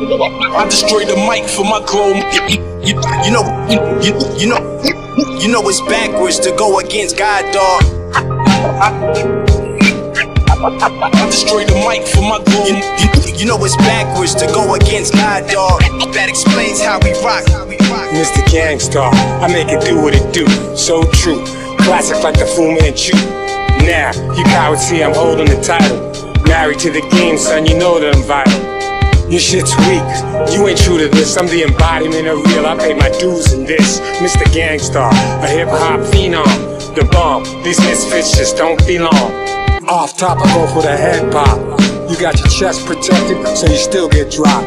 I destroy the mic for my grown. You, you know, you, you, know, you know it's backwards to go against God, dog. I destroy the mic for my grown. you, you know it's backwards to go against God, dog. That explains how we rock. Mr. Gang Starr, I make it do what it do. So true. Classic like the Fu Manchu. Now, you cowards see I'm holding the title. Married to the game, son, you know that I'm vital. Your shit's weak. You ain't true to this. I'm the embodiment of real. I pay my dues in this. Mr. Gang Starr, a hip hop phenom. The bomb. These misfits just don't belong. Off top, I go for the head pop. You got your chest protected, so you still get dropped.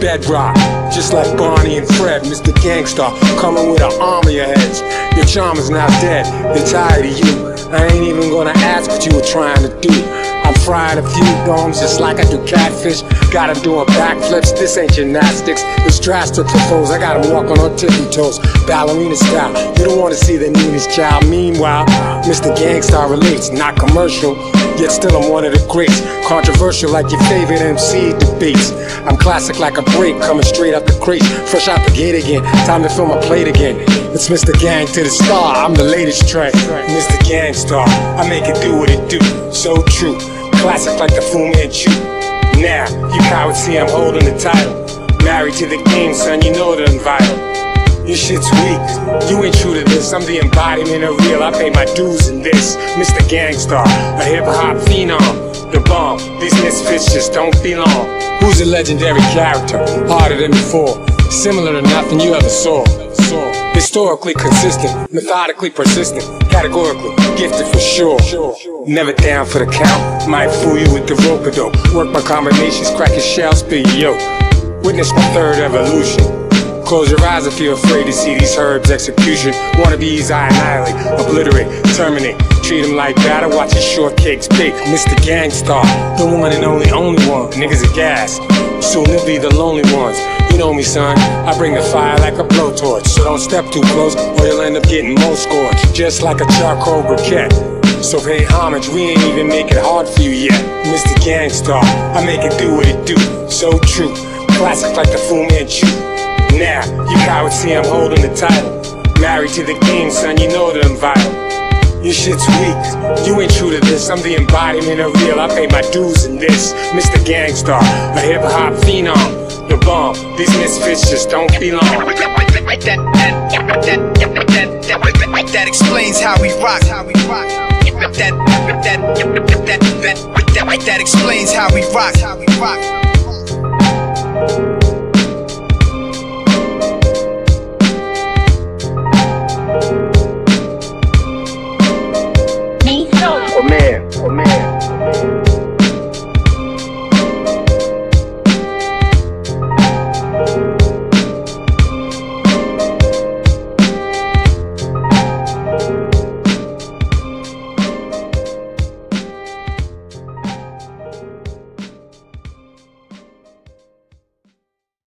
Bedrock, just like Barney and Fred, Mr. Gang Starr, coming with an army of heads. Your charm is now dead, they're tired of you. I ain't even gonna ask what you were trying to do. Frying a few domes just like I do catfish. Gotta Got 'em doing backflips, this ain't gymnastics. It's drastic for foes, I got 'em walking on tippy toes. Ballerina style, you don't wanna see the neatest child. Meanwhile, Mr. Gang Starr relates, not commercial. Yet still I'm one of the greats. Controversial like your favorite MC debates. I'm classic like a break, coming straight out the crate. Fresh out the gate again, time to fill my plate again. It's Mr. Gang to the star, I'm the latest trend. Mr. Gang Starr, I make it do what it do. So true, classic like the Fu Manchu. Now, you cowards see I'm holding the title. Married to the game, son, you know that I'm vital. Your shit's weak. You ain't true to this. I'm the embodiment of real. I pay my dues in this. Mr. Gang Starr, a hip hop phenom. The bomb. These misfits just don't belong. Who's a legendary character? Harder than before. Similar to nothing you ever saw. Saw. Historically consistent, methodically persistent, categorically gifted for sure. Never down for the count. Might fool you with the rope a dope. Work my combinations, crack your shell, your yoke. Witness my third evolution. Close your eyes if you're afraid to see these herbs execution. Wannabes I annihilate, obliterate, terminate. Treat them like batter, watch your shortcakes bake. Mr. Gang Starr, the one and only, only one. Niggas are gas, soon they'll be the lonely ones. Know me, son, I bring the fire like a blowtorch. So don't step too close, or you'll end up getting more scorched. Just like a charcoal briquette. So pay homage, we ain't even make it hard for you yet. Mr. Gang Starr, I make it do what it do. So true, classic like the Fu Manchu. Now, you cowards see I'm holding the title. Married to the game, son, you know that I'm vital. Your shit's weak. You ain't true to this. I'm the embodiment of real. I pay my dues in this. Mr. Gang Starr, a hip hop phenom. These misfits just don't belong. That, that, that explains how we rock. How we rock. That, that, that, that, that, that, that explains how we rock. How we rock.